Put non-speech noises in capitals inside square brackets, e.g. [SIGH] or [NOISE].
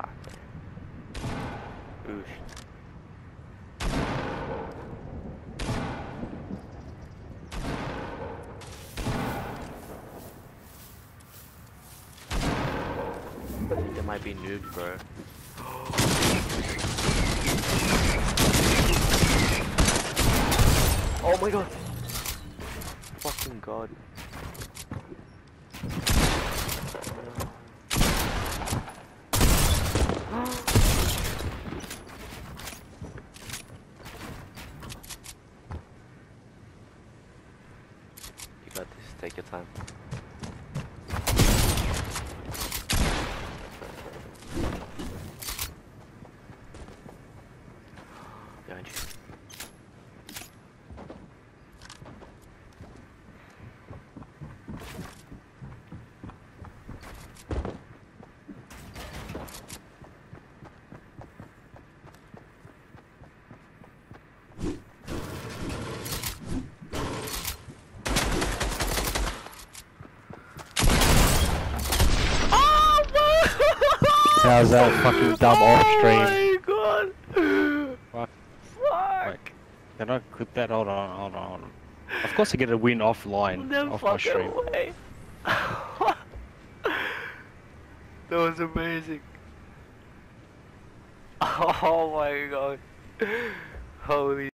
Fuck. Oosh. I think there might be noobs, bro. [GASPS] Oh my god! Fucking god. You got this, take your time. Behind you. How's that [LAUGHS] fucking dumb off oh stream? Oh my god! Fuck. Fuck! Can I clip that? Hold on, hold on, hold on. Of course I get a win offline, No off my fucking stream. way! [LAUGHS] that was amazing. [LAUGHS] Oh my god. Holy